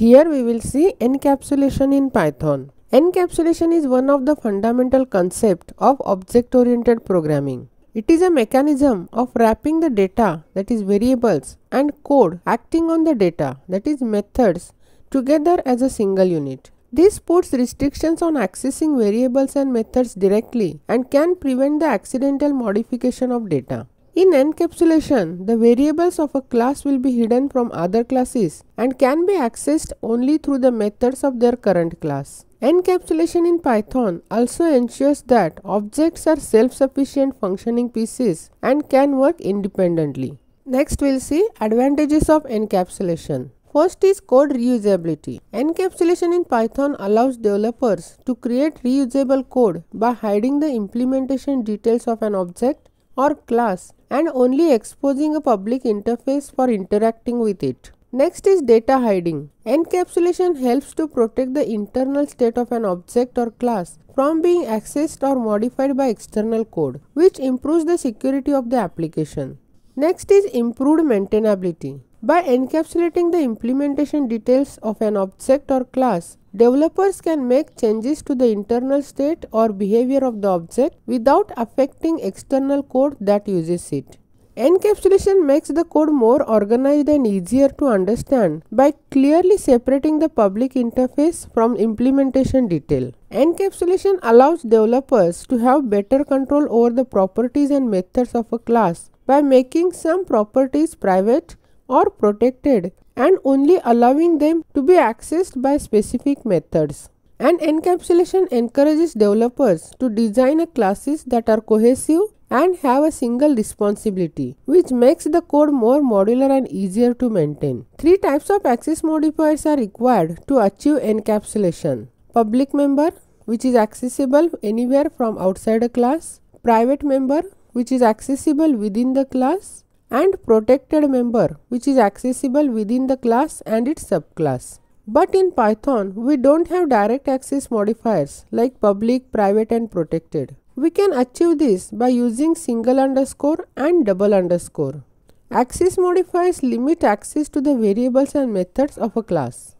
Here we will see encapsulation in Python. Encapsulation is one of the fundamental concepts of object-oriented programming. It is a mechanism of wrapping the data that is variables and code acting on the data that is methods together as a single unit. This puts restrictions on accessing variables and methods directly and can prevent the accidental modification of data. In encapsulation, the variables of a class will be hidden from other classes and can be accessed only through the methods of their current class. Encapsulation in Python also ensures that objects are self-sufficient functioning pieces and can work independently. Next we'll see advantages of encapsulation. First is code reusability. Encapsulation in Python allows developers to create reusable code by hiding the implementation details of an object or class and only exposing a public interface for interacting with it. Next is data hiding. Encapsulation helps to protect the internal state of an object or class from being accessed or modified by external code, which improves the security of the application. Next is improved maintainability. By encapsulating the implementation details of an object or class, developers can make changes to the internal state or behavior of the object without affecting external code that uses it. Encapsulation makes the code more organized and easier to understand by clearly separating the public interface from implementation detail. Encapsulation allows developers to have better control over the properties and methods of a class by making some properties private or protected and only allowing them to be accessed by specific methods. And encapsulation encourages developers to design classes that are cohesive and have a single responsibility, which makes the code more modular and easier to maintain. Three types of access modifiers are required to achieve encapsulation. Public member, which is accessible anywhere from outside a class. Private member, which is accessible within the class and protected member which is accessible within the class and its subclass. But in Python, we don't have direct access modifiers like public, private and protected. We can achieve this by using single underscore and double underscore. Access modifiers limit access to the variables and methods of a class.